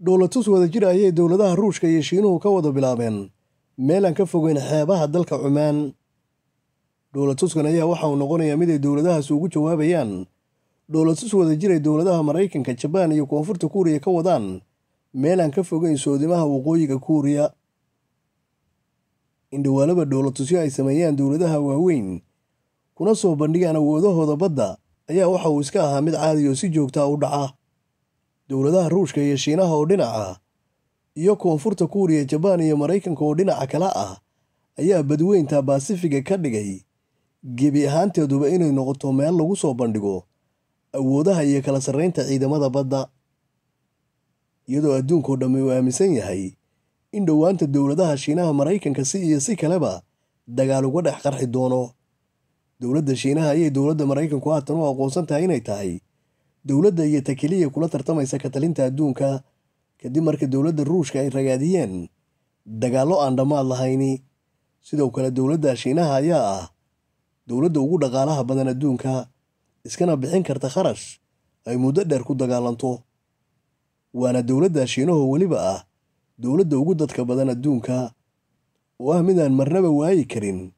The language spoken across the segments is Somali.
dhowlatus wada jir ayay dowladaha ruushka iyo shiinuhu ka wada bilaabeen. Meel aan ka fogeyn xeebaha dalka cumaan. Dhowlatuskan ayaa waxa uu noqonayaa mid ay dowladahaas ugu jawaabayaan. Dhowlatus wada jir ay dowladaha maraykanka jabaan iyo koonfurta kuuriya ka wadaan. Meel aan ka fogeyn soodimaha waqooyiga kuuriya. Indhawaalaba dhowlatusyo ay sameeyaan dowladaha waaweyn. Kuna soo bandhigaan awoodahooda badda ayaa waxa uu iska ahaa mid caadi oo si joogtaa u dhaca dowladaha ruushka iyo shiinaha oo dhinaca iyo koonfurta kuuriya jabaan iyo maraykanka oo dhinaca kale ah ayaa badweynta baasifiga ka dhigay gebi ahaanteeduba inay noqoto meel lagu soo bandhigo awoodaha iyo kala sarraynta ciidamada badda. Iyadoo adduunkao dhammi uu aaminsan yahay in dhowaanta dowladaha shiinaha maraykanka si iyo si kaleba dagaal uga dhex qarxi doono. Dowladda shiinaha ayay dowladda maraykanku haatan u aqoonsan tahay inay tahay dowladda iyo ta keliya kula tartamaysa ka talinta adduunka kadib marka dowladda ruushka ay ragaadiyeen dagaallo aan dhammaad lahayni. Sidoo kale dowladda shiinaha ayaa ah dowladda ugu dhaqaalaha badan adduunka iskana bixin karta kharash ay muddo dheer ku dagaalanto. Waana dowladda shiinaho weliba ah dowladda ugu dadka badan adduunka. Oo ah midaan marnaba waayi karin.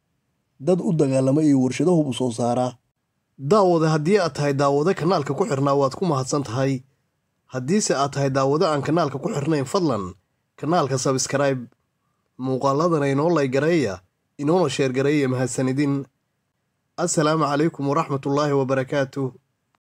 Dad u dagaalama iyo warshadahu u soo saara daawade haddii aad tahay daawado kanaalka ku xirnaa waad ku mahadsan tahay. Haddiise aad tahay daawado aan kanaalka ku xirnayn fadlan kanaalka sabskrayb muuqaaladana inoo laygareeya inoona sheergareeya mahadsanidin. Assalaamu calaykum waraxmatullaahi wabarakaatuh